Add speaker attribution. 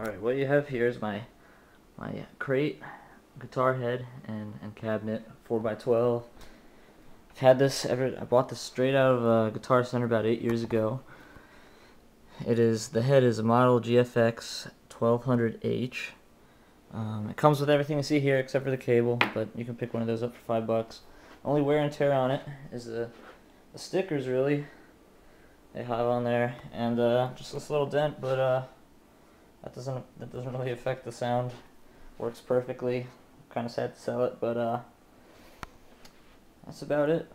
Speaker 1: Alright, what you have here is my my Crate, guitar head, and, and cabinet, 4x12. I've had this ever, I bought this straight out of a Guitar Center about 8 years ago. It is, the head is a model GFX 1200H. Um, it comes with everything you see here except for the cable, but you can pick one of those up for 5 bucks. Only wear and tear on it is the, the stickers really they have on there, and uh, just this little dent, but uh, that doesn't that doesn't really affect the sound. Works perfectly. Kind of sad to sell it, but uh, that's about it.